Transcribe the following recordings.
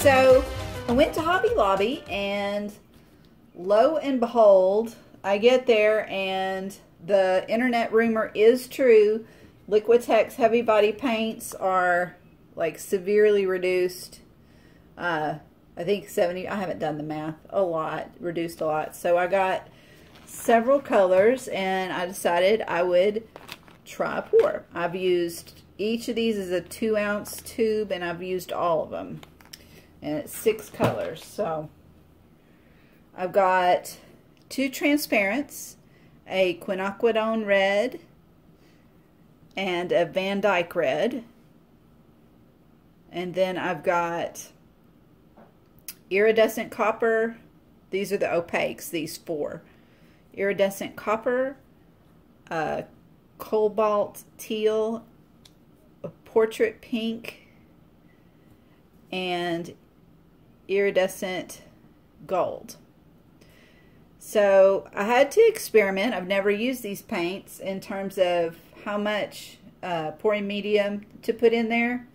So I went to Hobby Lobby and lo and behold, I get there and the internet rumor is true. Liquitex heavy body paints are like severely reduced. Uh, I think 70, I haven't done the math, a lot, reduced a lot. So I got several colors and I decided I would try a pour. I've used, each of these is a two ounce tube and I've used all of them. And it's six colors. So I've got two transparents, a quinacridone red, and a Van Dyke red. And then I've got iridescent copper. These are the opaques, these four. Iridescent copper, uh, cobalt teal, a portrait pink, and iridescent gold. So I had to experiment. I've never used these paints in terms of how much uh, pouring medium to put in there.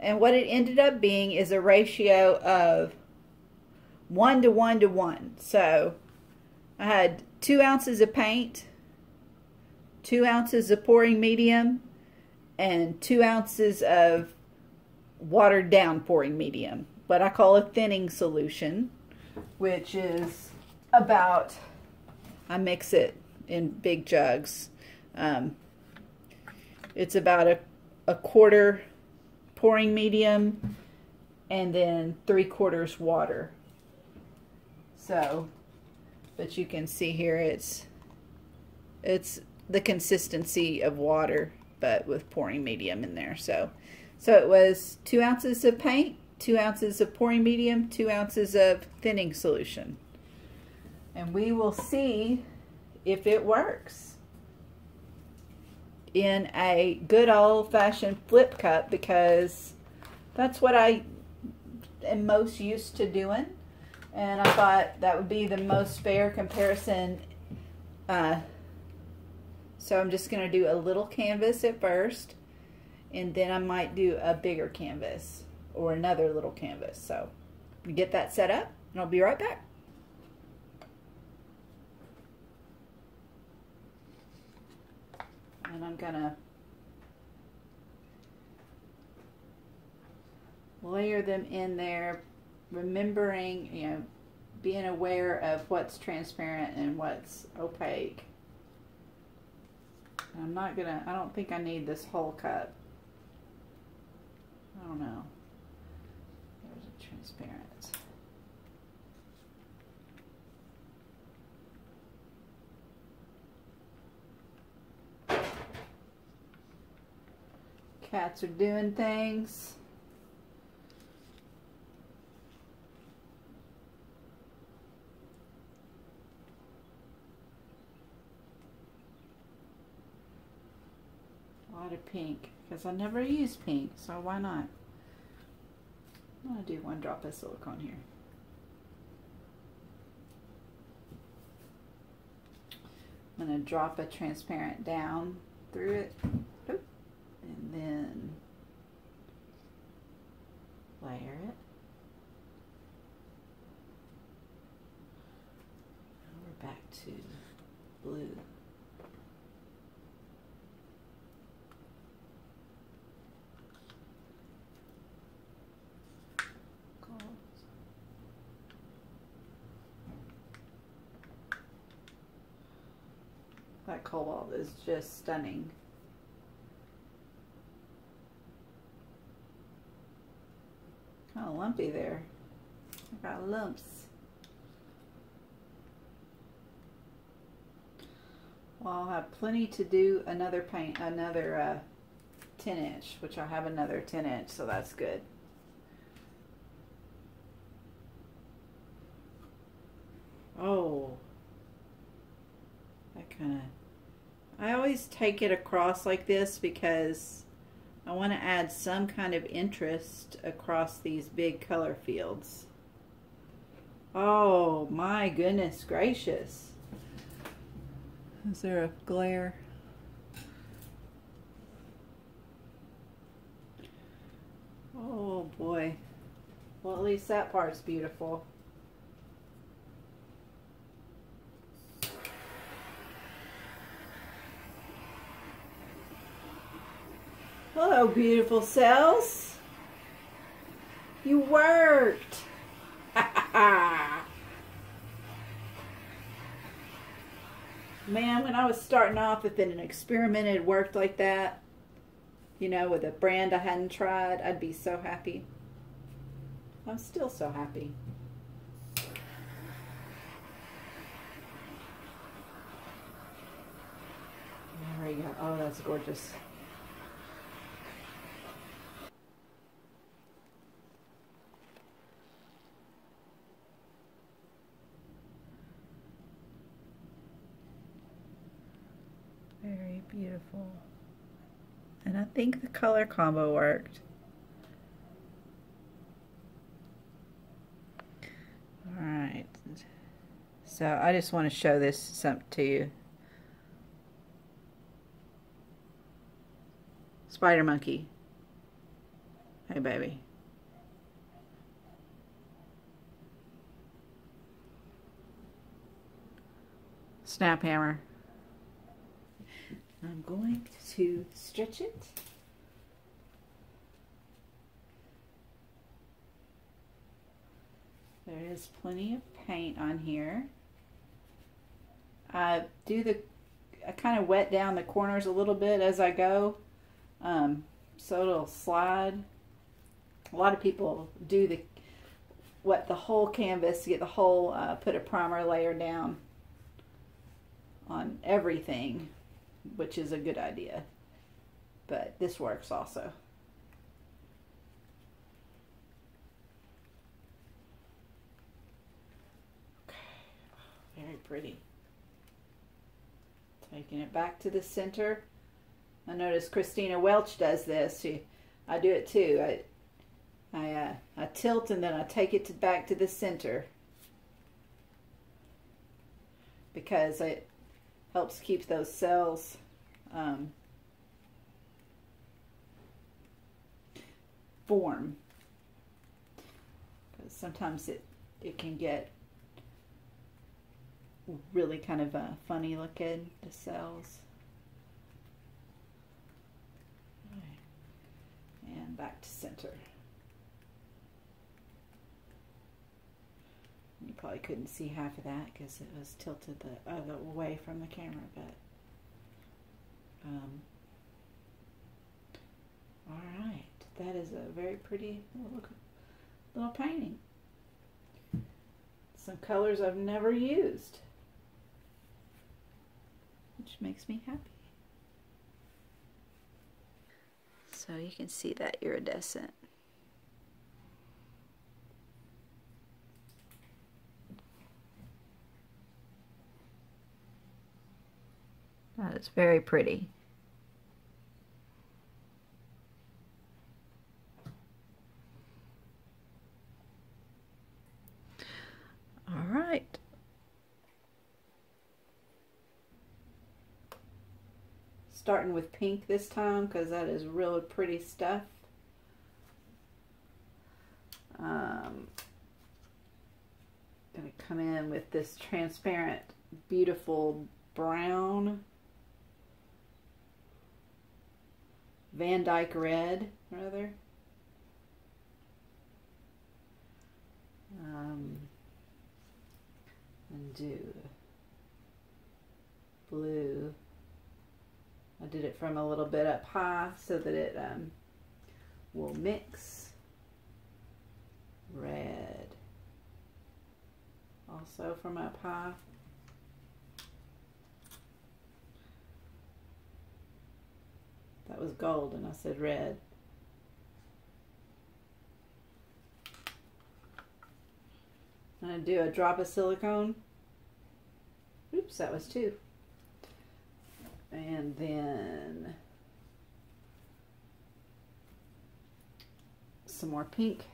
And what it ended up being is a ratio of 1 to 1 to 1. So I had 2 ounces of paint, 2 ounces of pouring medium, and 2 ounces of watered down pouring medium. What I call a thinning solution, which is about, I mix it in big jugs. Um, it's about a, a quarter pouring medium and then three quarters water. So, but you can see here it's, it's the consistency of water, but with pouring medium in there. So, so it was two ounces of paint, two ounces of pouring medium, two ounces of thinning solution. And we will see if it works in a good old-fashioned flip cup because that's what I am most used to doing. And I thought that would be the most fair comparison uh, so I'm just going to do a little canvas at first and then I might do a bigger canvas or another little canvas. So get that set up and I'll be right back. And I'm gonna layer them in there remembering you know being aware of what's transparent and what's opaque. I'm not gonna I don't think I need this whole cup. I don't know transparent Cats are doing things. A lot of pink because I never use pink, so why not? I'm going to do one drop of silicone here. I'm going to drop a transparent down through it and then layer it. Now we're back to blue. That cobalt is just stunning. kind of lumpy there. I got lumps. Well, I'll have plenty to do another paint, another uh, 10 inch, which I have another 10 inch, so that's good. Oh, that kind of, I always take it across like this because I want to add some kind of interest across these big color fields. Oh my goodness gracious. Is there a glare? Oh boy. Well, at least that part's beautiful. Hello, beautiful cells. You worked. Man, when I was starting off, if an experiment had worked like that, you know, with a brand I hadn't tried, I'd be so happy. I'm still so happy. There we go. Oh, that's gorgeous. Very beautiful. And I think the color combo worked. Alright. So I just want to show this something to you. Spider monkey. Hey baby. Snap hammer. I'm going to stretch it. There is plenty of paint on here. I do the, I kind of wet down the corners a little bit as I go, um, so it'll slide. A lot of people do the, wet the whole canvas to get the whole, uh, put a primer layer down on everything which is a good idea. But this works also. Okay. Very pretty. Taking it back to the center. I notice Christina Welch does this. She, I do it too. I, I, uh, I tilt and then I take it to, back to the center because it helps keep those cells um, form. Because sometimes it, it can get really kind of uh, funny looking, the cells. And back to center. You probably couldn't see half of that because it was tilted the other way from the camera, but um, all right, that is a very pretty little, little painting. Some colors I've never used, which makes me happy. So you can see that iridescent. Is very pretty. All right. Starting with pink this time because that is really pretty stuff. Um, gonna come in with this transparent, beautiful brown. Van Dyke red, rather. Um, and do blue. I did it from a little bit up high so that it um, will mix. Red. Also from up high. Was gold and I said red. I'm going to do a drop of silicone. Oops, that was two. And then some more pink.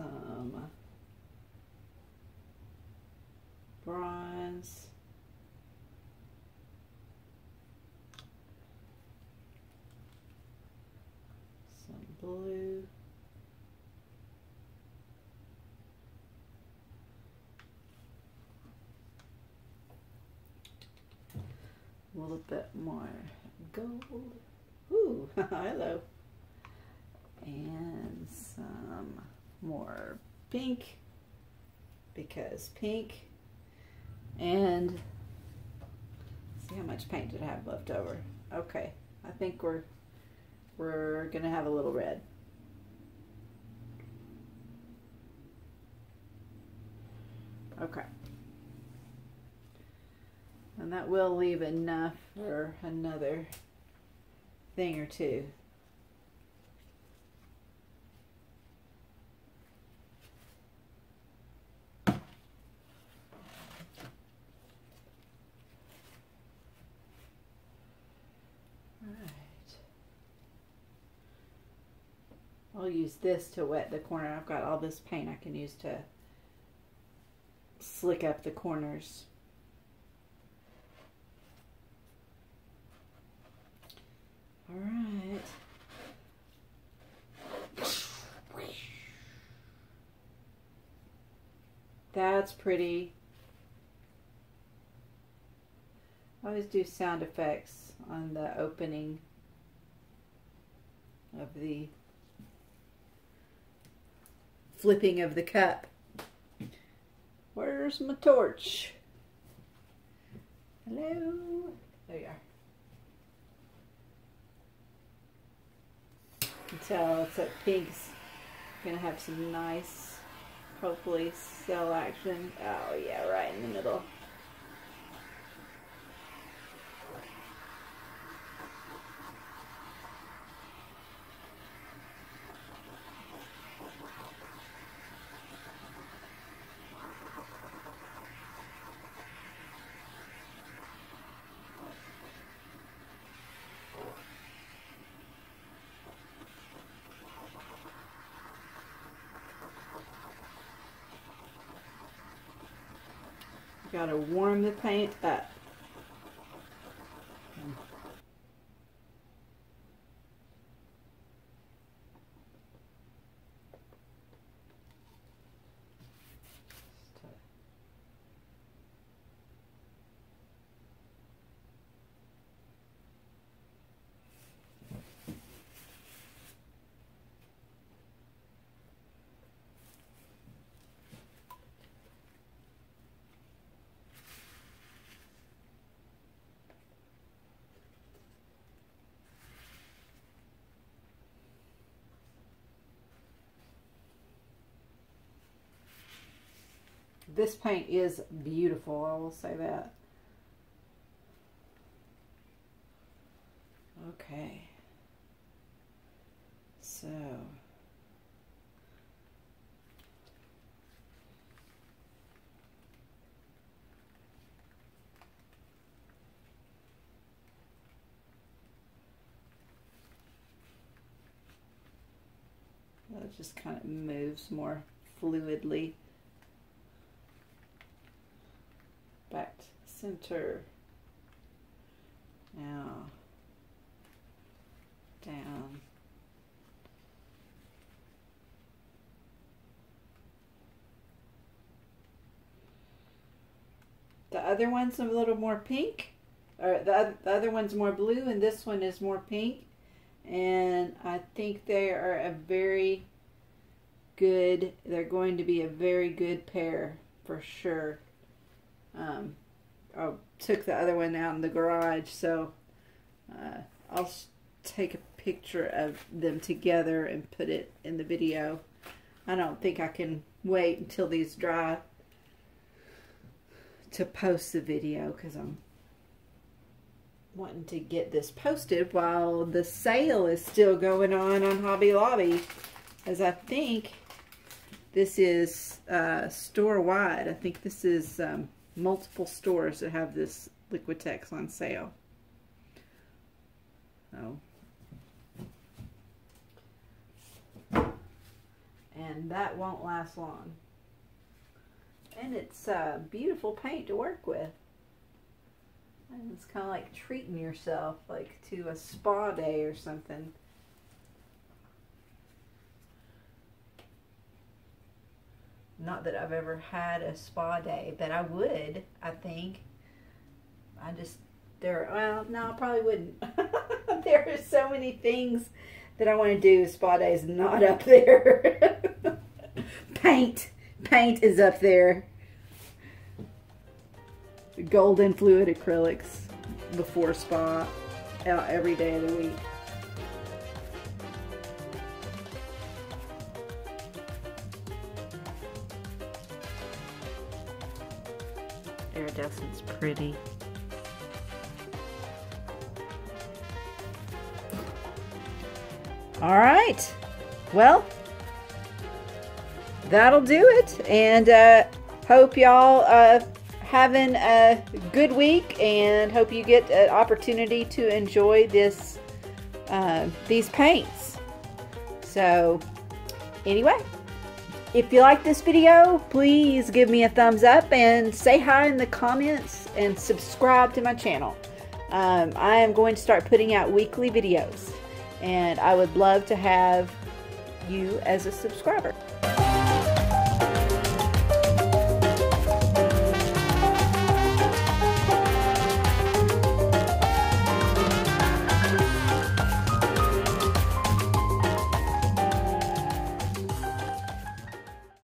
some bronze. Some blue. A little bit more gold. Ooh, hello. More pink because pink and see how much paint did I have left over. Okay, I think we're we're gonna have a little red. Okay. And that will leave enough for another thing or two. I'll use this to wet the corner. I've got all this paint I can use to slick up the corners. All right. That's pretty. I always do sound effects on the opening of the flipping of the cup. Where's my torch? Hello? There you are. Tell it's that pink's gonna have some nice, hopefully, cell action. Oh yeah, right in the middle. Got to warm the paint up. This paint is beautiful, I will say that. Okay. So. It just kind of moves more fluidly. back to center. Now, down. The other one's a little more pink, or the, the other one's more blue, and this one is more pink. And I think they are a very good, they're going to be a very good pair for sure. Um, I took the other one out in the garage, so uh, I'll take a picture of them together and put it in the video. I don't think I can wait until these dry to post the video because I'm wanting to get this posted while the sale is still going on on Hobby Lobby as I think this is uh, store-wide. I think this is um, multiple stores that have this Liquitex on sale. So. And that won't last long. And it's uh, beautiful paint to work with. And it's kind of like treating yourself like to a spa day or something. Not that I've ever had a spa day, but I would, I think. I just, there, well, no, I probably wouldn't. there are so many things that I want to do. Spa day is not up there. paint. Paint is up there. Golden fluid acrylics before spa out every day of the week. Iridescent's pretty. All right. Well, that'll do it. And uh, hope y'all uh, having a good week and hope you get an opportunity to enjoy this uh, these paints. So anyway, if you like this video, please give me a thumbs up and say hi in the comments and subscribe to my channel. Um, I am going to start putting out weekly videos and I would love to have you as a subscriber.